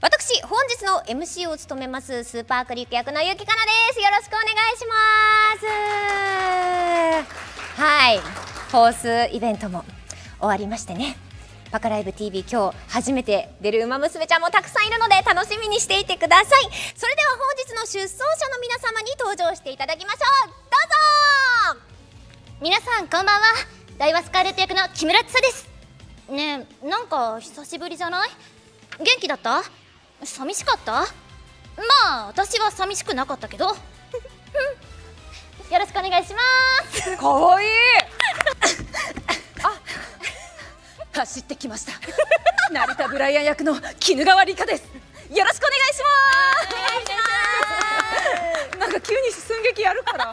私本日の MC を務めますスーパークリック役のゆきかなです。よろしくお願いします。はい。フォースイベントも終わりましてね。パカライブ TV 今日初めて出る馬娘ちゃんもたくさんいるので楽しみにしていてください。それでは本日の出走者の皆様に登場していただきましょう。どうぞ。皆さんこんばんは。大和スカーレット役の木村千沙です。ねえなんか久しぶりじゃない？元気だった？寂しかった？まあ私は寂しくなかったけど。よろしくお願いします。かわいい。あ走ってきました。成田ブライアン役の絹川理香です。よろしくお願いします。なんか急に寸劇やるから